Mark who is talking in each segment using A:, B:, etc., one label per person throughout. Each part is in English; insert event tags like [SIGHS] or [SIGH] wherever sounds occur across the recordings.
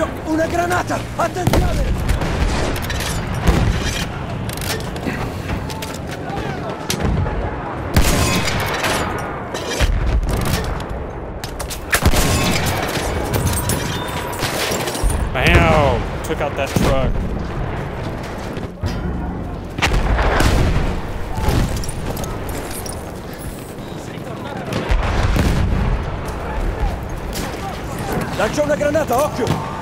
A: Una granata! Attenzione!
B: Bam! Took out that truck.
A: Lancio una granata, occhio!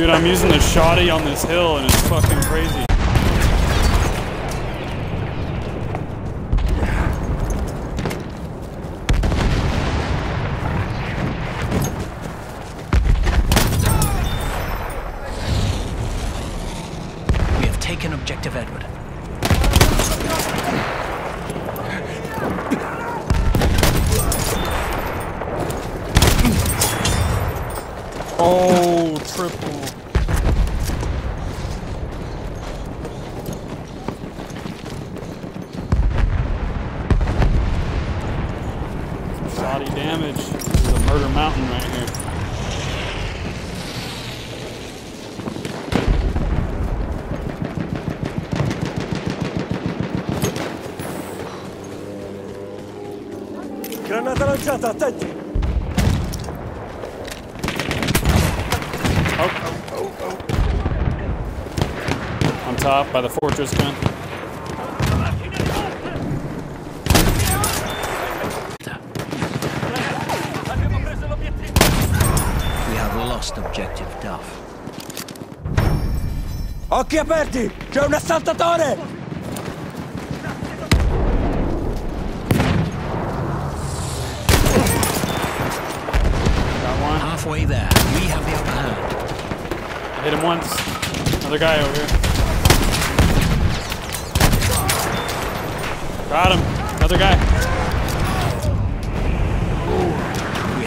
B: Dude, I'm using the shotty on this hill and it's fucking crazy.
A: We have taken objective Edward.
B: Oh, triple. Shotty damage. This is a murder mountain right here.
A: Granata lanciata, attenti!
B: On top by the fortress gun.
A: We have lost objective Duff. Occhi aperti! C'è un assaltatore!
B: Got one.
A: Halfway there. We have the upper hand.
B: I hit him once. Another guy over here. Got him. Another guy.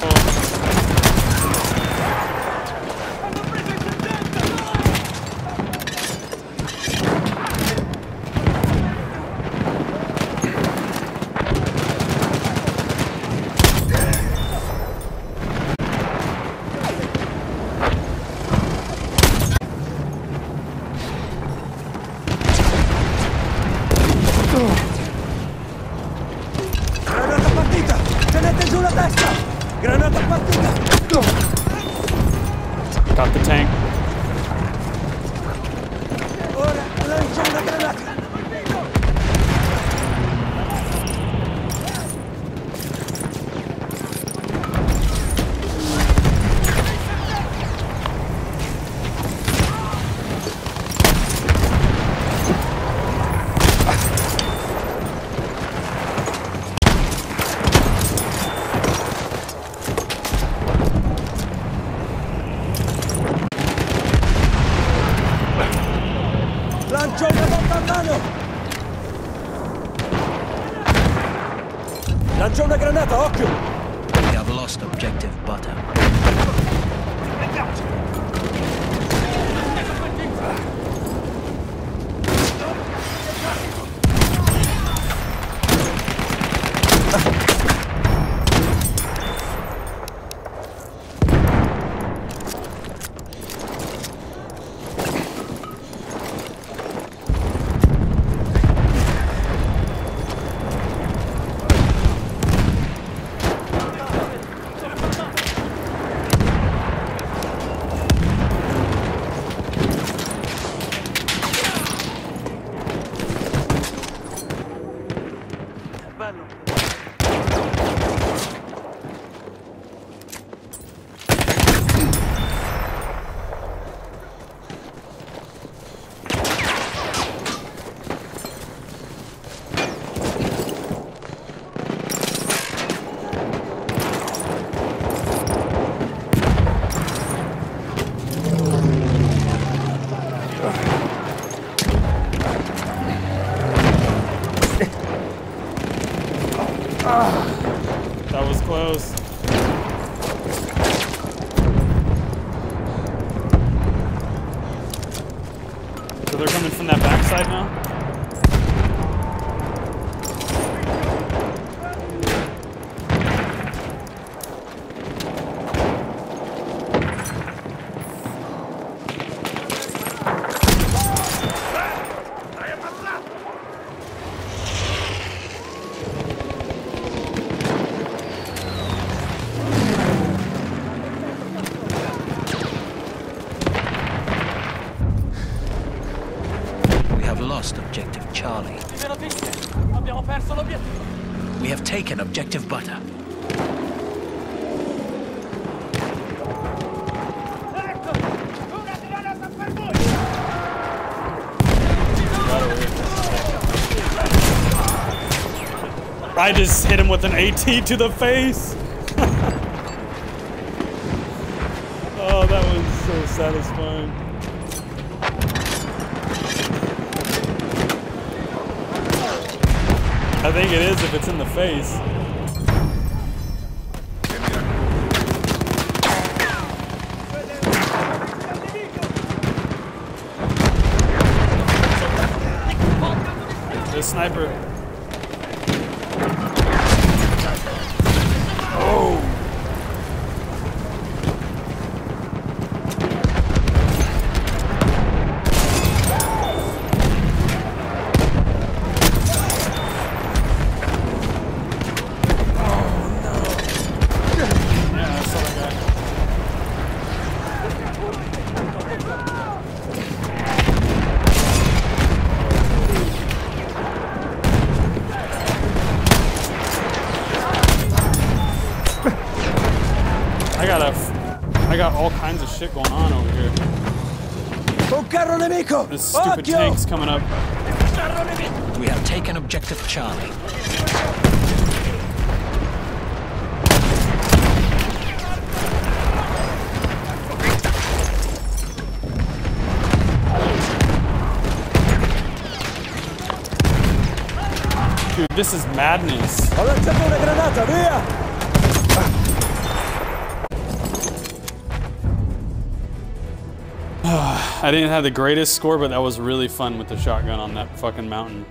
B: Closer, Got the tank.
A: Granata, occhio! We have lost objective butter.
B: Mexicano. Close. So they're coming from that backside now?
C: We have lost objective Charlie. We have taken objective Butter.
B: I just hit him with an AT to the face. [LAUGHS] oh, that was so satisfying. I think it is if it's in the face. The sniper. Yeah, got a, f- I got all kinds of shit going on over here.
A: Un carro nemico!
B: This stupid
A: Occhio!
B: tank's coming up.
C: We have taken objective Charlie.
B: Dude, this is madness. [SIGHS] I didn't have the greatest score, but that was really fun with the shotgun on that fucking mountain.